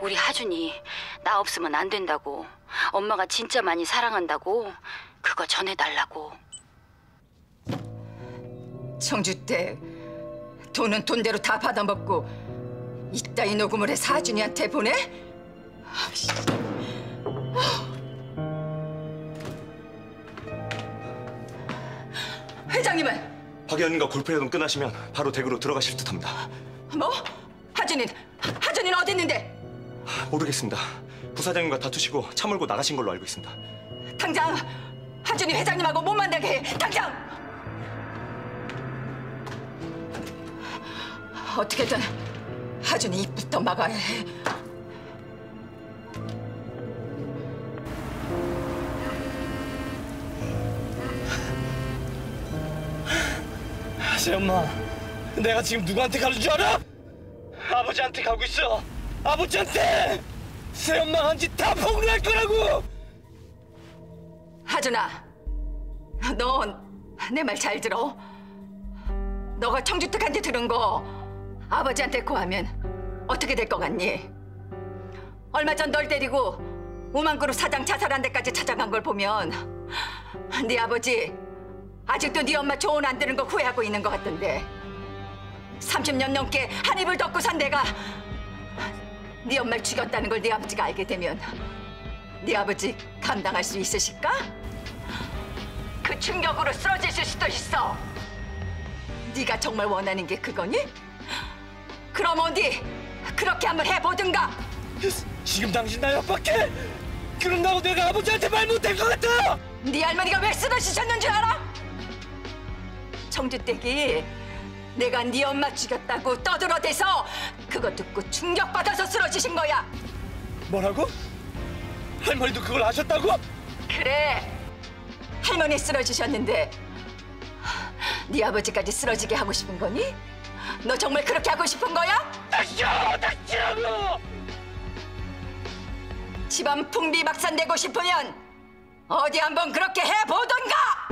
우리 하준이 나 없으면 안 된다고. 엄마가 진짜 많이 사랑한다고. 그거 전해달라고. 청주 때 돈은 돈대로 다 받아먹고 이따위 녹음을 해 사준이한테 보내? 아이씨. 회장님은 박 의원님과 골프회동 끝나시면 바로 댁으로 들어가실 듯합니다. 뭐? 하준이 하준이는 어디 있는데? 모르겠습니다. 부사장님과 다투시고 차 몰고 나가신 걸로 알고 있습니다. 당장 하준이 회장님하고 못 만나게 해. 당장. 어떻게든 하준이 입부터 막아야 해. 새엄마, 내가 지금 누구한테 가는 줄 알아? 아버지한테 가고 있어. 아버지한테! 새엄마 한짓다 폭로할 거라고! 하준아, 넌 내 말 잘 들어. 너가 청주특한테 들은 거 아버지한테 고하면 어떻게 될 것 같니? 얼마 전 널 데리고 우만그룹 사장 자살한 데까지 찾아간 걸 보면 네 아버지 아직도 네 엄마 조언 안 들은 거 후회하고 있는 것 같던데 30년 넘게 한 입을 덮고 산 내가 네 엄마를 죽였다는 걸 네 아버지가 알게 되면 네 아버지 감당할 수 있으실까? 그 충격으로 쓰러지실 수도 있어. 네가 정말 원하는 게 그거니? 그럼 어디 그렇게 한번 해보든가. 지금 당신 나 협박해? 그런다고 내가 아버지한테 말 못할 것 같아! 네 할머니가 왜 쓰러지셨는 줄 알아? 청주댁이 내가 네 엄마 죽였다고 떠들어대서 그거 듣고 충격받아서 쓰러지신 거야. 뭐라고? 할머니도 그걸 아셨다고? 그래. 할머니 쓰러지셨는데 네 아버지까지 쓰러지게 하고 싶은 거니? 너 정말 그렇게 하고 싶은 거야? 닥쳐! 닥치라고! 집안 풍비박산되고 싶으면 어디 한번 그렇게 해보던가!